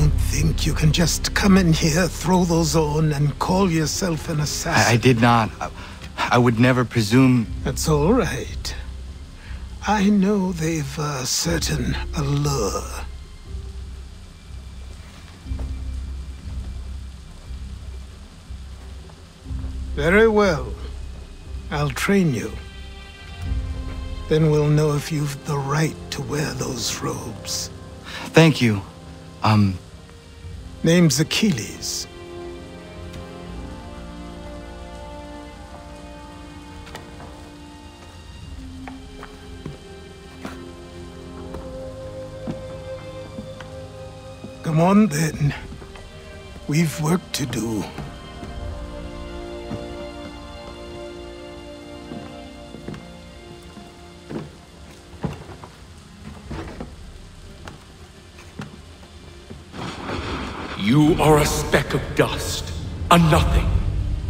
think you can just come in here, throw those on, and call yourself an assassin? I, I did not. I, I, would never presume... That's all right. I know they've a certain allure. Very well. I'll train you. Then we'll know if you've the right to wear those robes. Thank you. Um... Name's Achilles. Come on, then. We've work to do. You are a speck of dust, a nothing.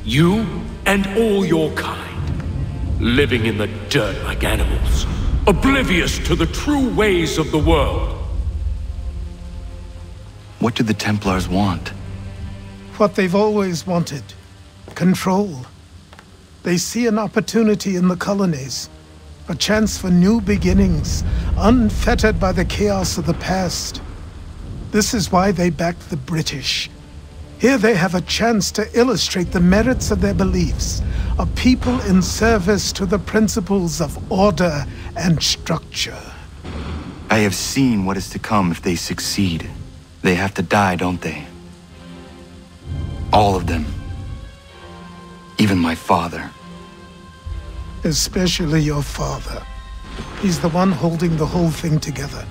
You and all your kind, living in the dirt like animals, oblivious to the true ways of the world. What do the Templars want? What they've always wanted. Control. They see an opportunity in the colonies. A chance for new beginnings, unfettered by the chaos of the past. This is why they backed the British. Here they have a chance to illustrate the merits of their beliefs. A people in service to the principles of order and structure. I have seen what is to come if they succeed. They have to die, don't they? All of them. Even my father. Especially your father. He's the one holding the whole thing together.